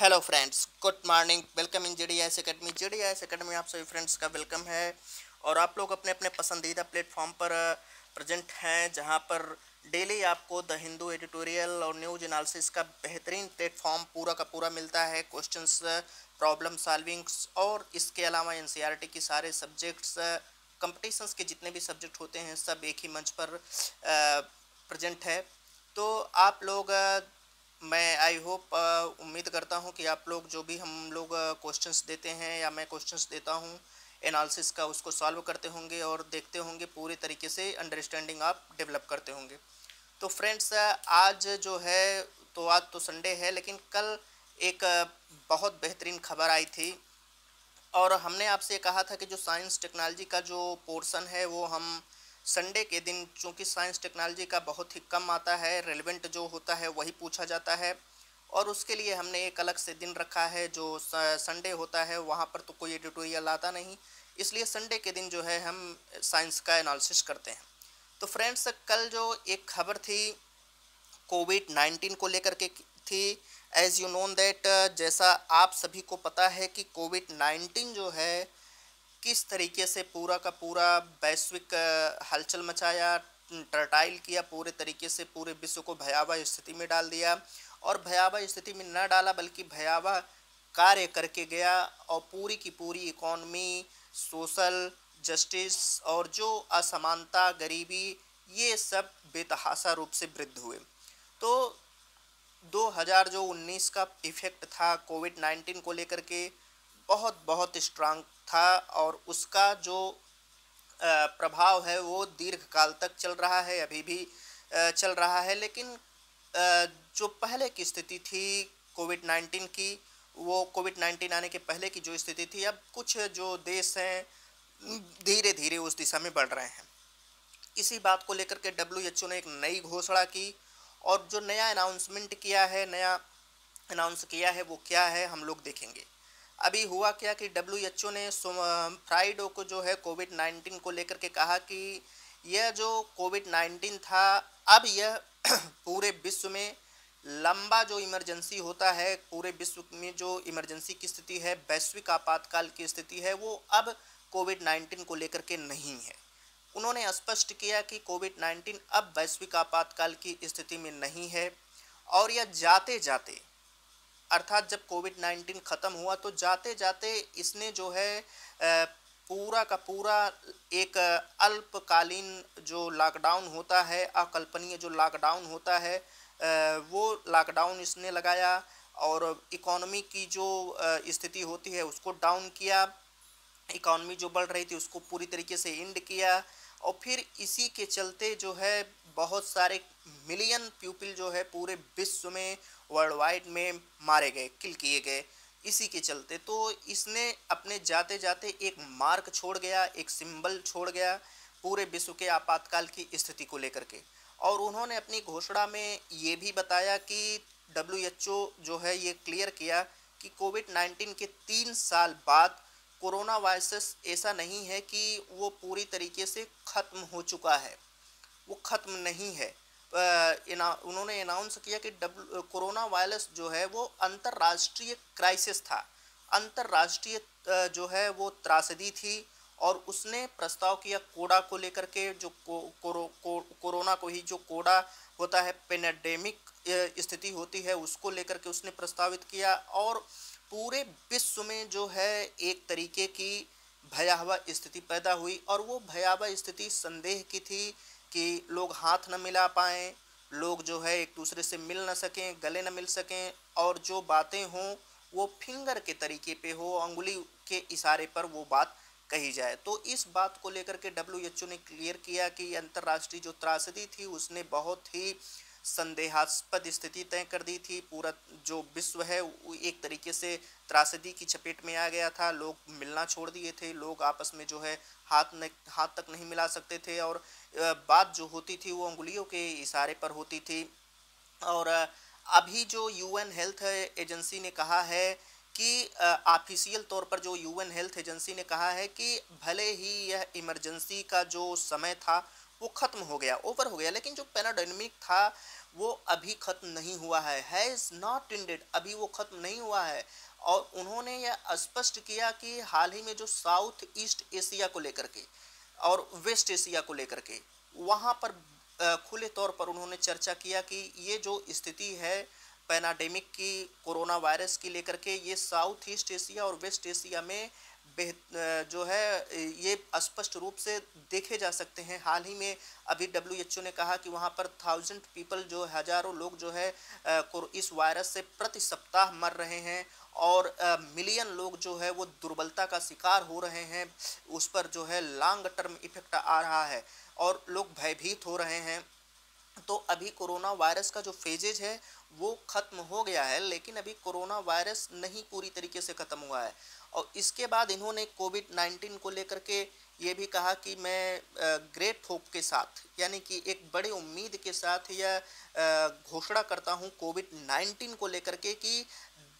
Hello friends good morning welcome in J D S academy J D S academy आप सभी friends का welcome है। और आप लोग अपने अपने पसंदीदा प्लेटफॉर्म पर प्रेजेंट हैं, जहाँ पर डेली आपको द हिंदू एडिटोरियल और न्यूज़ एनालिसिस का बेहतरीन प्लेटफॉर्म पूरा का पूरा मिलता है। क्वेश्चंस प्रॉब्लम सॉल्विंग्स और इसके अलावा एन e की सारे सब्जेक्ट्स कंपटिशन्स के जितने भी सब्जेक्ट होते हैं, सब एक ही मंच पर प्रेजेंट है। तो आप लोग मैं आई होप उम्मीद करता हूँ कि आप लोग जो भी हम लोग क्वेश्चंस देते हैं या मैं क्वेश्चंस देता हूँ एनालिसिस का उसको सॉल्व करते होंगे और देखते होंगे, पूरे तरीके से अंडरस्टैंडिंग आप डेवलप करते होंगे। तो फ्रेंड्स आज जो है तो आज तो संडे है, लेकिन कल एक बहुत बेहतरीन खबर आई थी। और हमने आपसे कहा था कि जो साइंस टेक्नोलॉजी का जो पोर्सन है, वो हम संडे के दिन चूँकि साइंस टेक्नोलॉजी का बहुत ही कम आता है रेलिवेंट जो होता है वही पूछा जाता है। और उसके लिए हमने एक अलग से दिन रखा है जो संडे होता है, वहाँ पर तो कोई एडिटोरियल आता नहीं। इसलिए संडे के दिन जो है हम साइंस का एनालिसिस करते हैं। तो फ्रेंड्स कल जो एक खबर थी कोविड नाइन्टीन को लेकर के थी। एज़ यू नोन दैट जैसा आप सभी को पता है कि कोविड नाइन्टीन जो है किस तरीके से पूरा का पूरा वैश्विक हलचल मचाया, टर्टाइल किया, पूरे तरीके से पूरे विश्व को भयावह स्थिति में डाल दिया और भयावह स्थिति में न डाला बल्कि भयावह कार्य करके गया और पूरी की पूरी इकॉनमी, सोशल जस्टिस और जो असमानता, गरीबी, ये सब बेतहासा रूप से वृद्ध हुए। तो 2000 जो 19 का इफ़ेक्ट था कोविड 19 को लेकर के बहुत बहुत स्ट्रांग था और उसका जो प्रभाव है वो दीर्घकाल तक चल रहा है, अभी भी चल रहा है। लेकिन जो पहले की स्थिति थी कोविड नाइन्टीन की, वो कोविड नाइन्टीन आने के पहले की जो स्थिति थी, अब कुछ जो देश हैं धीरे धीरे उस दिशा में बढ़ रहे हैं। इसी बात को लेकर के डब्ल्यू एच ओ ने एक नई घोषणा की और जो नया अनाउंसमेंट किया है, नया अनाउंस किया है, वो क्या है, हम लोग देखेंगे। अभी हुआ क्या कि डब्ल्यू एच ओ ने फ्राइडो को जो है कोविड नाइन्टीन को लेकर के कहा कि यह जो कोविड नाइन्टीन था, अब यह पूरे विश्व में लंबा जो इमरजेंसी होता है, पूरे विश्व में जो इमरजेंसी की स्थिति है, वैश्विक आपातकाल की स्थिति है, वो अब कोविड नाइन्टीन को लेकर के नहीं है। उन्होंने स्पष्ट किया कि कोविड नाइन्टीन अब वैश्विक आपातकाल की स्थिति में नहीं है और यह जाते जाते अर्थात जब कोविड नाइन्टीन ख़त्म हुआ तो जाते जाते इसने जो है पूरा का पूरा एक अल्पकालीन जो लॉकडाउन होता है, अकल्पनीय जो लॉकडाउन होता है वो लॉकडाउन इसने लगाया और इकोनॉमी की जो स्थिति होती है, उसको डाउन किया। इकोनॉमी जो बढ़ रही थी उसको पूरी तरीके से इंड किया और फिर इसी के चलते जो है बहुत सारे मिलियन पीपल जो है पूरे विश्व में वर्ल्ड वाइड में मारे गए किल किए गए। इसी के चलते तो इसने अपने जाते जाते एक मार्क छोड़ गया, एक सिंबल छोड़ गया पूरे विश्व के आपातकाल की स्थिति को लेकर के। और उन्होंने अपनी घोषणा में ये भी बताया कि डब्ल्यूएचओ जो है ये क्लियर किया कि कोविड नाइन्टीन के तीन साल बाद कोरोना वायरस ऐसा नहीं है कि वो पूरी तरीके से ख़त्म हो चुका है। वो ख़त्म नहीं है। उन्होंने अनाउंस किया कि डब्ल कोरोना वायरस जो है वो अंतर्राष्ट्रीय क्राइसिस था। अंतर्राष्ट्रीय जो है वो त्रासदी थी और उसने प्रस्ताव किया कोड़ा को लेकर के जो को, को, कोरोना को ही जो कोड़ा होता है पेनेडेमिक स्थिति होती है उसको लेकर के उसने प्रस्तावित किया और पूरे विश्व में जो है एक तरीके की भयावह स्थिति पैदा हुई और वो भयावह स्थिति संदेह की थी कि लोग हाथ न मिला पाएँ, लोग जो है एक दूसरे से मिल ना सकें, गले न मिल सकें और जो बातें हों वो फिंगर के तरीके पे हो, अंगुली के इशारे पर वो बात कही जाए। तो इस बात को लेकर के डब्ल्यूएचओ ने क्लियर किया कि अंतर्राष्ट्रीय जो त्रासदी थी उसने बहुत ही संदेहास्पद स्थिति तय कर दी थी। पूरा जो विश्व है एक तरीके से त्रासदी की चपेट में आ गया था। लोग मिलना छोड़ दिए थे। लोग आपस में जो है हाथ न, हाथ तक नहीं मिला सकते थे और बात जो होती थी वो उंगलियों के इशारे पर होती थी। और अभी जो यूएन हेल्थ एजेंसी ने कहा है कि ऑफिशियल तौर पर जो यूएन हेल्थ एजेंसी ने कहा है कि भले ही यह इमरजेंसी का जो समय था वो ख़त्म हो गया ओवर हो गया। लेकिन जो पैनाडेमिक था, वो अभी ख़त्म नहीं हुआ है। हैज़ नॉट इंडेड अभी वो ख़त्म नहीं हुआ है। और उन्होंने यह स्पष्ट किया कि हाल ही में जो साउथ ईस्ट एशिया को लेकर के और वेस्ट एशिया को लेकर के, वहाँ पर खुले तौर पर उन्होंने चर्चा किया कि ये जो स्थिति है पैनाडेमिक की, कोरोना वायरस की लेकर के, ये साउथ ईस्ट एशिया और वेस्ट एशिया में जो है, ये स्पष्ट रूप से देखे जा सकते हैं। हाल ही में अभी डब्ल्यूएचओ ने कहा कि वहाँ पर थाउज़ेंड पीपल जो, हज़ारों लोग जो है इस वायरस से प्रति सप्ताह मर रहे हैं और मिलियन लोग जो है, वो दुर्बलता का शिकार हो रहे हैं। उस पर जो है लॉन्ग टर्म इफ़ेक्ट आ रहा है और लोग भयभीत हो रहे हैं। तो अभी कोरोना वायरस का जो फेजेज है, वो ख़त्म हो गया है, लेकिन अभी कोरोना वायरस नहीं पूरी तरीके से ख़त्म हुआ है। और इसके बाद इन्होंने कोविड नाइन्टीन को लेकर के ये भी कहा कि मैं ग्रेट होप के साथ, यानी कि एक बड़े उम्मीद के साथ यह घोषणा करता हूँ कोविड नाइन्टीन को लेकर के कि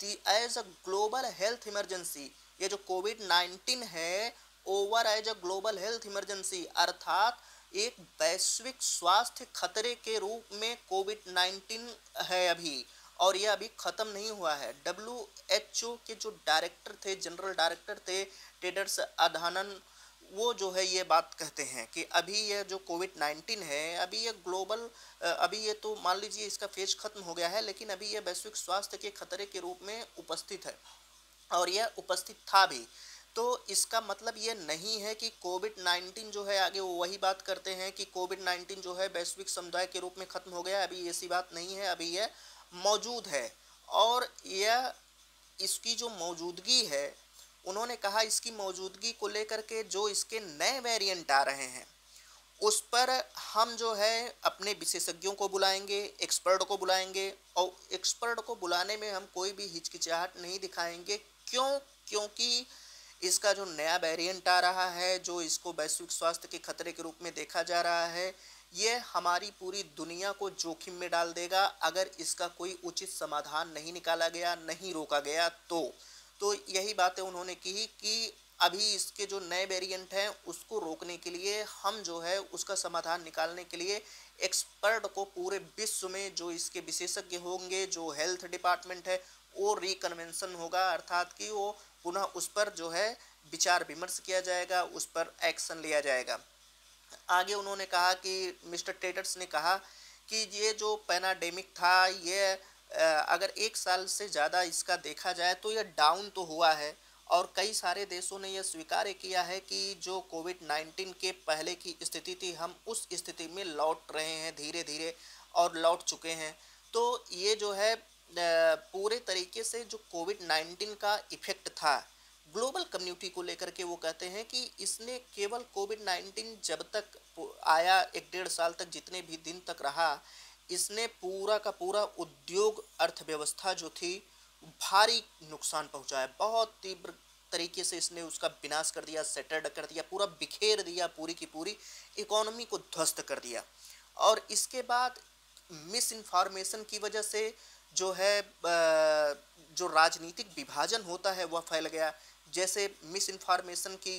the as a global health emergency ये जो कोविड नाइन्टीन है over as a global health emergency अर्थात एक वैश्विक स्वास्थ्य खतरे के रूप में कोविड नाइन्टीन है अभी। और यह अभी ख़त्म नहीं हुआ है। डब्ल्यू एच ओ के जो डायरेक्टर थे जनरल डायरेक्टर थे टेडर्स अधानन वो जो है ये बात कहते हैं कि अभी ये जो कोविड नाइन्टीन है, अभी ये ग्लोबल अभी ये तो मान लीजिए इसका फ़ेज़ खत्म हो गया है, लेकिन अभी ये वैश्विक स्वास्थ्य के खतरे के रूप में उपस्थित है और यह उपस्थित था भी। तो इसका मतलब ये नहीं है कि कोविड नाइन्टीन जो है आगे वो वही बात करते हैं कि कोविड नाइन्टीन जो है वैश्विक समुदाय के रूप में ख़त्म हो गया, अभी ऐसी बात नहीं है, अभी यह मौजूद है। और यह इसकी जो मौजूदगी है, उन्होंने कहा इसकी मौजूदगी को लेकर के जो इसके नए वेरिएंट आ रहे हैं, उस पर हम जो है अपने विशेषज्ञों को बुलाएँगे एक्सपर्ट को बुलाएँगे, और एक्सपर्ट को बुलाने में हम कोई भी हिचकिचाहट नहीं दिखाएँगे। क्यों? क्योंकि इसका जो नया वेरिएंट आ रहा है, जो इसको वैश्विक स्वास्थ्य के खतरे के रूप में देखा जा रहा है ये हमारी पूरी दुनिया को जोखिम में डाल देगा। अगर इसका कोई उचित समाधान नहीं निकाला गया, नहीं रोका गया तो। तो यही बातें उन्होंने की कि अभी इसके जो नए वेरिएंट हैं, उसको रोकने के लिए हम जो है, उसका समाधान निकालने के लिए एक्सपर्ट को पूरे विश्व में जो इसके विशेषज्ञ होंगे, जो हेल्थ डिपार्टमेंट है, वो रिकन्वेंशन होगा। अर्थात कि वो पुनः उस पर जो है, विचार विमर्श किया जाएगा, उस पर एक्शन लिया जाएगा। आगे उन्होंने कहा कि मिस्टर टेटर्स ने कहा कि ये जो पैनाडेमिक था, ये अगर एक साल से ज़्यादा इसका देखा जाए तो ये डाउन तो हुआ है और कई सारे देशों ने यह स्वीकार किया है कि जो कोविड नाइन्टीन के पहले की स्थिति थी, हम उस स्थिति में लौट रहे हैं धीरे धीरे और लौट चुके हैं। तो ये जो है पूरे तरीके से जो कोविड नाइन्टीन का इफ़ेक्ट था ग्लोबल कम्युनिटी को लेकर के वो कहते हैं कि इसने केवल कोविड नाइन्टीन जब तक आया एक डेढ़ साल तक जितने भी दिन तक रहा, इसने पूरा का पूरा उद्योग अर्थव्यवस्था जो थी, भारी नुकसान पहुँचाया। बहुत तीव्र तरीके से इसने उसका विनाश कर दिया सेटर्ड कर दिया, पूरा बिखेर दिया, पूरी की पूरी इकोनॉमी को ध्वस्त कर दिया। और इसके बाद मिस इन्फॉर्मेशन की वजह से जो है जो राजनीतिक विभाजन होता है, वह फैल गया। जैसे मिस इन्फॉर्मेशन की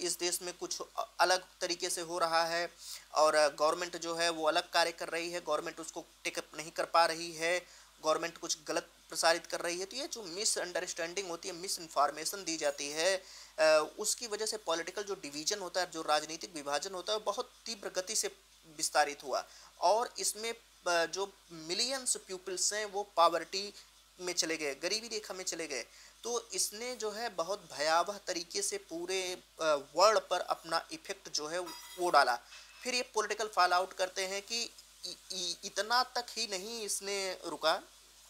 इस देश में कुछ अलग तरीके से हो रहा है और गवर्नमेंट जो है, वो अलग कार्य कर रही है। गवर्नमेंट उसको टेकअप नहीं कर पा रही है। गवर्नमेंट कुछ गलत प्रसारित कर रही है। तो ये जो मिस अंडरस्टैंडिंग होती है मिस इन्फॉर्मेशन दी जाती है उसकी वजह से पॉलिटिकल जो डिवीज़न होता है, जो राजनीतिक विभाजन होता है बहुत तीव्र गति से विस्तारित हुआ। और इसमें जो मिलियंस पीपल्स हैं, वो पावर्टी में चले गए, गरीबी रेखा में चले गए। तो इसने जो है बहुत भयावह तरीके से पूरे वर्ल्ड पर अपना इफ़ेक्ट जो है वो डाला। फिर ये पॉलिटिकल फॉल आउट करते हैं कि इतना तक ही नहीं इसने रुका।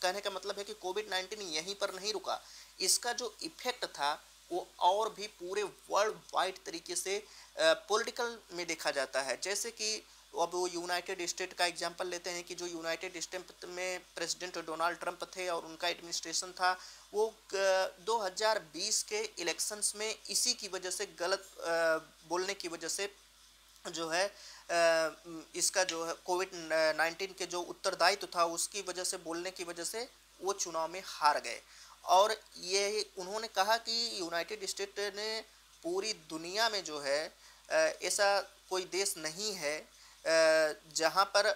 कहने का मतलब है कि कोविड नाइन्टीन यहीं पर नहीं रुका। इसका जो इफ़ेक्ट था वो और भी पूरे वर्ल्ड वाइड तरीके से पॉलिटिकल में देखा जाता है। जैसे कि अब वो यूनाइटेड स्टेट का एग्जांपल लेते हैं कि जो यूनाइटेड स्टेट में प्रेसिडेंट डोनाल्ड ट्रंप थे और उनका एडमिनिस्ट्रेशन था, वो 2020 के इलेक्शंस में इसी की वजह से गलत बोलने की वजह से जो है इसका जो है कोविड नाइन्टीन के जो उत्तरदायित्व था, उसकी वजह से, बोलने की वजह से वो चुनाव में हार गए। और ये उन्होंने कहा कि यूनाइटेड स्टेट ने पूरी दुनिया में जो है ऐसा कोई देश नहीं है जहाँ पर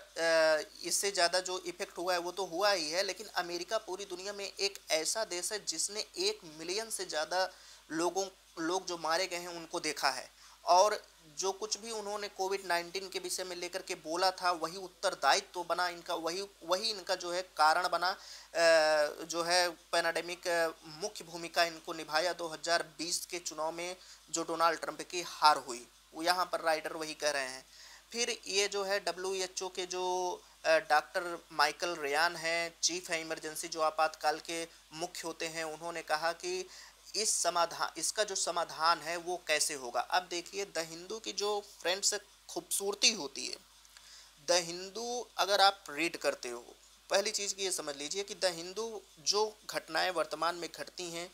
इससे ज़्यादा जो इफ़ेक्ट हुआ है वो तो हुआ ही है, लेकिन अमेरिका पूरी दुनिया में एक ऐसा देश है जिसने एक मिलियन से ज़्यादा लोगों, लोग जो मारे गए हैं उनको देखा है। और जो कुछ भी उन्होंने कोविड नाइन्टीन के विषय में लेकर के बोला था, वही उत्तरदायित्व तो बना इनका, वही वही इनका जो है कारण बना जो है पैनाडेमिक मुख्य भूमिका इनको निभाया। 2020 के चुनाव में जो डोनाल्ड ट्रंप की हार हुई, वो यहाँ पर राइटर वही कह रहे हैं। फिर ये जो है डब्ल्यूएचओ के जो डॉक्टर माइकल रेयान हैं, चीफ है इमरजेंसी जो आपातकाल के मुख्य होते हैं, उन्होंने कहा कि इस समाधान, इसका जो समाधान है वो कैसे होगा? अब देखिए, द हिंदू की जो फ्रेंड्स खूबसूरती होती है, द हिंदू अगर आप रीड करते हो, पहली चीज़ की ये समझ लीजिए कि द हिंदू जो घटनाएँ वर्तमान में घटती हैं,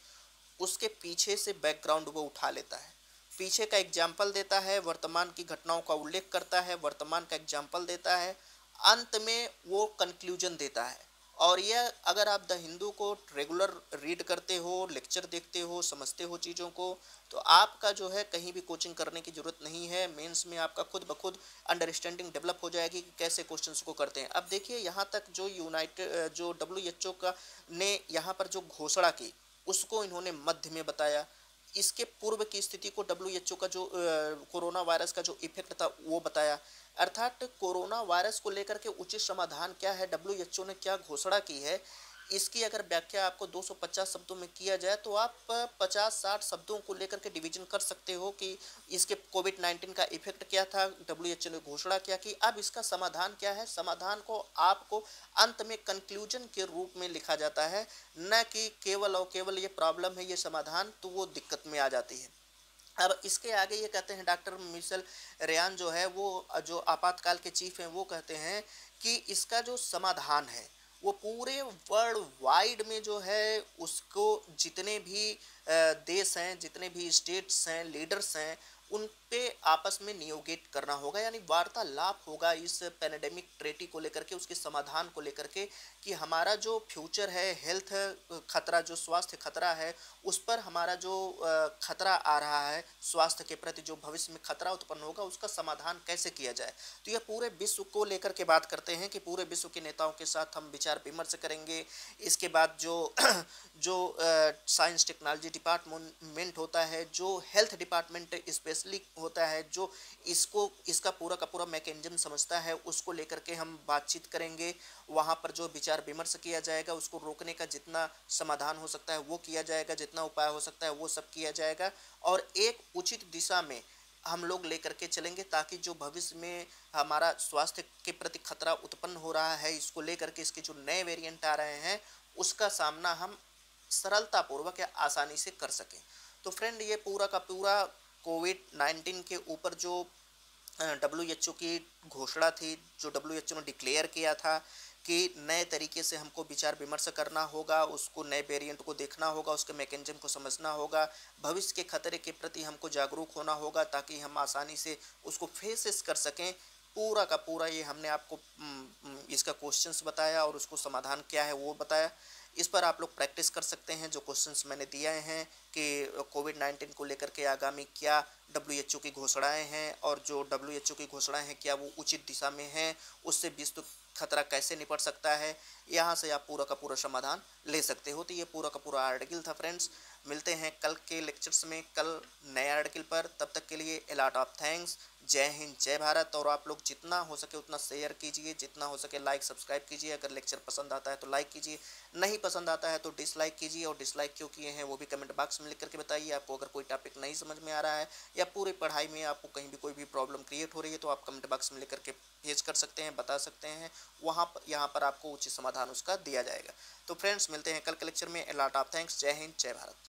उसके पीछे से बैकग्राउंड वो उठा लेता है। पीछे का एग्ज़ाम्पल देता है, वर्तमान की घटनाओं का उल्लेख करता है, वर्तमान का एग्ज़ाम्पल देता है, अंत में वो कंक्लूजन देता है। और यह अगर आप द हिंदू को रेगुलर रीड करते हो लेक्चर देखते हो, समझते हो चीज़ों को तो आपका जो है कहीं भी कोचिंग करने की ज़रूरत नहीं है। मेंस में आपका खुद ब खुद अंडरस्टैंडिंग डेवलप हो जाएगी कि कैसे क्वेश्चंस को करते हैं। अब देखिए, यहाँ तक जो यूनाइटेड जो डब्ल्यूएचओ का ने यहाँ पर जो घोषणा की, उसको इन्होंने मध्य में बताया। इसके पूर्व की स्थिति को डब्ल्यूएचओ का जो कोरोना वायरस का जो इफ़ेक्ट था, वो बताया। अर्थात कोरोना वायरस को लेकर के उचित समाधान क्या है? डब्ल्यूएचओ ने क्या घोषणा की है? इसकी अगर व्याख्या आपको 250 शब्दों में किया जाए तो आप 50-60 शब्दों को लेकर के डिवीज़न कर सकते हो कि इसके कोविड 19 का इफ़ेक्ट क्या था, डब्ल्यू ने घोषणा क्या की अब इसका समाधान क्या है। समाधान को आपको अंत में कंक्लूजन के रूप में लिखा जाता है, न कि केवल और केवल ये प्रॉब्लम है, ये समाधान तो वो दिक्कत में आ जाती है। अब इसके आगे ये कहते हैं डॉक्टर मिशेल रेयान जो है, वो जो आपातकाल के चीफ हैं, वो कहते हैं कि इसका जो समाधान है वो पूरे वर्ल्ड वाइड में जो है उसको जितने भी देश हैं, जितने भी स्टेट्स हैं लीडर्स हैं, उन पे आपस में नियोगित करना होगा, यानी वार्तालाप होगा इस पैनेडेमिक ट्रेटी को लेकर के, उसके समाधान को लेकर के कि हमारा जो फ्यूचर है हेल्थ खतरा, जो स्वास्थ्य खतरा है, उस पर हमारा जो खतरा आ रहा है, स्वास्थ्य के प्रति जो भविष्य में खतरा उत्पन्न होगा, उसका समाधान कैसे किया जाए? तो यह पूरे विश्व को लेकर के बात करते हैं कि पूरे विश्व के नेताओं के साथ हम विचार विमर्श करेंगे, इसके बाद जो जो साइंस टेक्नोलॉजी डिपार्टमेंट होता है, जो हेल्थ डिपार्टमेंट स्पेशली होता है, जो इसको, इसका पूरा का पूरा मैकेनिज्म समझता है, उसको लेकर के हम बातचीत करेंगे। वहाँ पर जो विचार विमर्श किया जाएगा, उसको रोकने का जितना समाधान हो सकता है, वो किया जाएगा, जितना उपाय हो सकता है, वो सब किया जाएगा। और एक उचित दिशा में हम लोग लेकर के चलेंगे, ताकि जो भविष्य में हमारा स्वास्थ्य के प्रति खतरा उत्पन्न हो रहा है, इसको लेकर के इसके जो नए वेरिएंट आ रहे हैं, उसका सामना हम सरलतापूर्वक या आसानी से कर सकें। तो फ्रेंड ये पूरा का पूरा कोविड नाइन्टीन के ऊपर जो डब्ल्यू एच ओ की घोषणा थी, जो डब्ल्यू एच ओ ने डिक्लेयर किया था कि नए तरीके से हमको विचार विमर्श करना होगा, उसको नए वेरिएंट को देखना होगा, उसके मैकेनिज्म को समझना होगा, भविष्य के खतरे के प्रति हमको जागरूक होना होगा ताकि हम आसानी से उसको फेसेस कर सकें। पूरा का पूरा ये हमने आपको इसका क्वेश्चंस बताया और उसको समाधान क्या है वो बताया। इस पर आप लोग प्रैक्टिस कर सकते हैं, जो क्वेश्चंस मैंने दिए हैं कि कोविड नाइन्टीन को लेकर के आगामी क्या डब्ल्यूएचओ की घोषणाएँ हैं और जो डब्ल्यूएचओ की घोषणाएँ हैं, क्या वो उचित दिशा में हैं, उससे विश्व खतरा कैसे निपट सकता है, यहाँ से आप पूरा का पूरा समाधान ले सकते हो। तो ये पूरा का पूरा आर्टिकल था फ्रेंड्स मिलते हैं कल के लेक्चर्स में, कल नए आर्टिकल पर। तब तक के लिए अलाट ऑफ़ थैंक्स जय हिंद, जय भारत। और आप लोग जितना हो सके उतना शेयर कीजिए, जितना हो सके लाइक सब्सक्राइब कीजिए। अगर लेक्चर पसंद आता है तो लाइक कीजिए। नहीं पसंद आता है तो डिसलाइक कीजिए और डिसलाइक क्यों किए हैं वो भी कमेंट बॉक्स में लिख करके बताइए। आपको अगर कोई टॉपिक नहीं समझ में आ रहा है या पूरी पढ़ाई में आपको कहीं भी कोई भी प्रॉब्लम क्रिएट हो रही है तो आप कमेंट बॉक्स में लिख करके भेज कर सकते हैं, बता सकते हैं। वहाँ पर यहाँ पर आपको उचित समाधान उसका दिया जाएगा। तो फ्रेंड्स मिलते हैं कल के लेक्चर में। अलाट ऑफ़ थैंक्स जय हिंद, जय भारत।